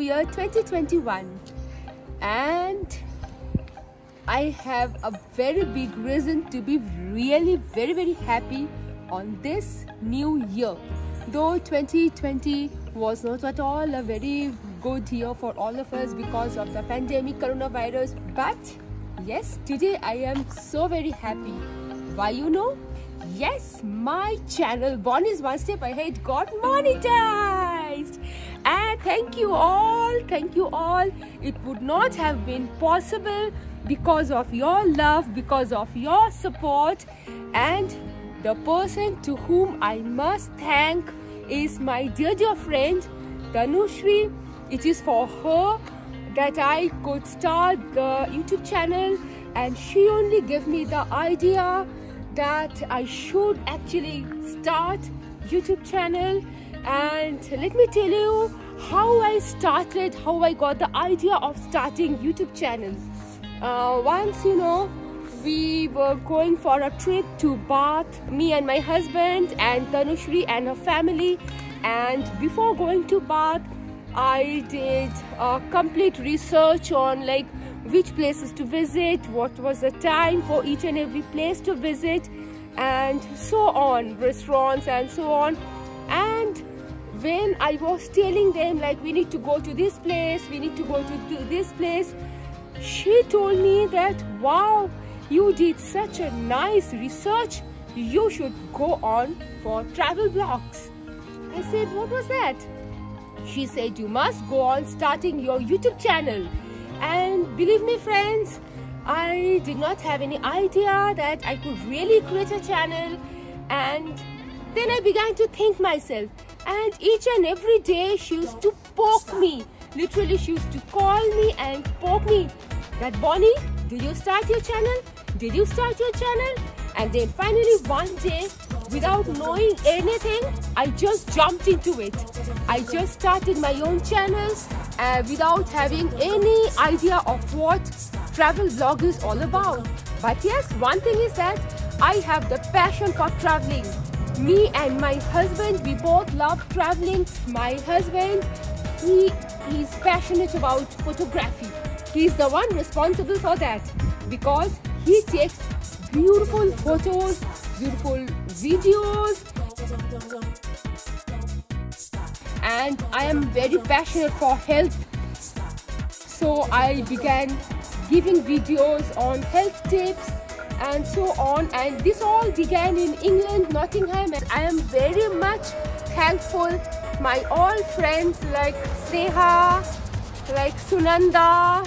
New Year 2021. And I have a very big reason to be really very very happy on this new year. Though 2020 was not at all a very good year for all of us because of the pandemic coronavirus but yes today I am so very happy. Why you know? Yes, my channel Bonny's One Step Ahead got monetized. And thank you all, thank you all. It would not have been possible because of your love, because of your support. And the person to whom I must thank is my dear, dear friend Tanushri. It is for her that I could start the YouTube channel and she only gave me the idea that I should actually start YouTube channel and let me tell you how I started, how I got the idea of starting YouTube channel. Uh, once you know we were going for a trip to Bath, me and my husband and Tanushri and her family and before going to Bath I did a complete research on like which places to visit, what was the time for each and every place to visit and so on, restaurants and so on. And when I was telling them like we need to go to this place, we need to go to this place, she told me that wow, you did such a nice research, you should go on for travel blogs. I said, what was that? She said, you must go on starting your YouTube channel. And believe me friends, I did not have any idea that I could really create a channel and then I began to think myself and each and every day she used to poke me. Literally she used to call me and poke me. That Bonny did you start your channel? Did you start your channel? And then finally one day without knowing anything I just jumped into it. I just started my own channel uh, without having any idea of what travel vlog is all about. But yes, one thing is that I have the passion for traveling. Me and my husband, we both love traveling. My husband, he is passionate about photography. He's the one responsible for that because he takes beautiful photos, beautiful videos, and I am very passionate for health so I began giving videos on health tips and so on. And this all began in England Nottingham. And I am very much thankful my all friends like Sneha like Sunanda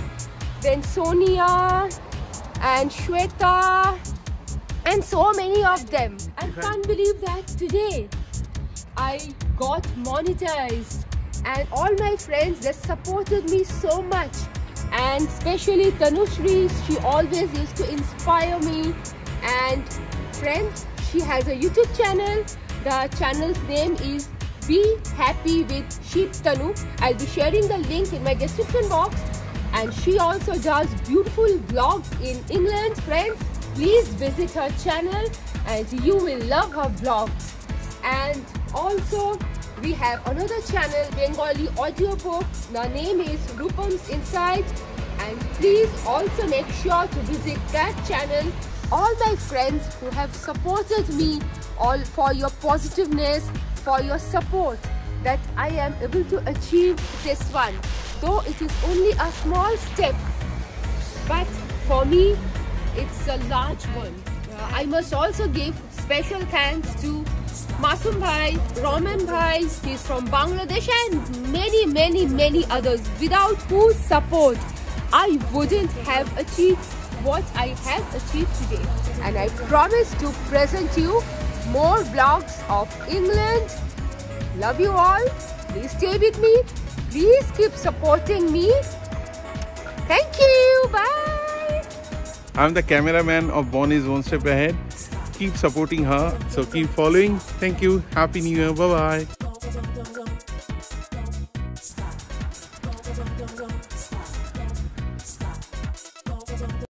then Sonia and Shweta and so many of them. I can't believe that today I got monetized and all my friends that supported me so much and especially Tanushri she always used to inspire me. And friends she has a YouTube channel. The channel's name is Be Happy with Shibtanu. I'll be sharing the link in my description box. And she also does beautiful vlogs in England friends. Please visit her channel and you will love her vlogs. And also we have another channel Bengali audiobook the name is Rupam's Insight and please also make sure to visit that channel. All my friends who have supported me all for your positiveness for your support that I am able to achieve this one. Though it is only a small step but for me it's a large one. Uh, I must also give special thanks to Masum Bhai, Roman Bhai, he's from Bangladesh and many many many others without whose support I wouldn't have achieved what I have achieved today and I promise to present you more vlogs of England. Love you all. Please stay with me. Please keep supporting me. Thank you. Bye. I'm the cameraman of Bonny's One Step Ahead keep supporting her. So keep following. Thank you. Happy New Year. Bye bye.